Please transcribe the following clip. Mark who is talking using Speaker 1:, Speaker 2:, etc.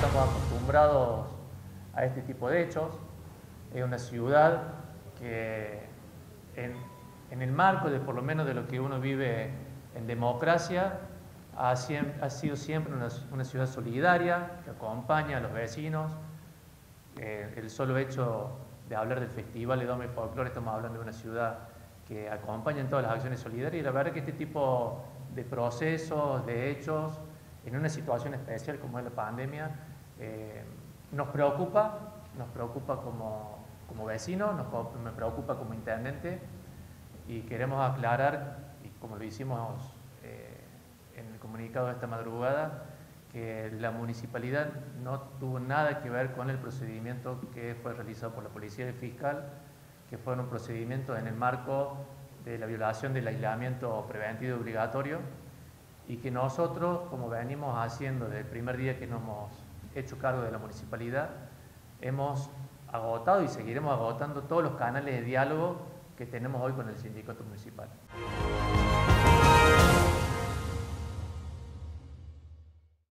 Speaker 1: estamos acostumbrados a este tipo de hechos. Es una ciudad que en, el marco de por lo menos de lo que uno vive en democracia, ha, sido siempre una, una, ciudad solidaria que acompaña a los vecinos. Eh, el solo hecho de hablar del Festival de Dome y Folklore, estamos hablando de una ciudad que acompaña en todas las acciones solidarias y la verdad que este tipo de procesos, de hechos, en una situación especial como es la pandemia, eh, nos preocupa, nos preocupa como, como vecinos, nos, me preocupa como intendente y queremos aclarar, y como lo hicimos eh, en el comunicado de esta madrugada, que la municipalidad no tuvo nada que ver con el procedimiento que fue realizado por la Policía Fiscal, que fue un procedimiento en el marco de la violación del aislamiento preventivo obligatorio y que nosotros, como venimos haciendo desde el primer día que nos hemos hecho cargo de la municipalidad, hemos agotado y seguiremos agotando todos los canales de diálogo que tenemos hoy con el sindicato municipal.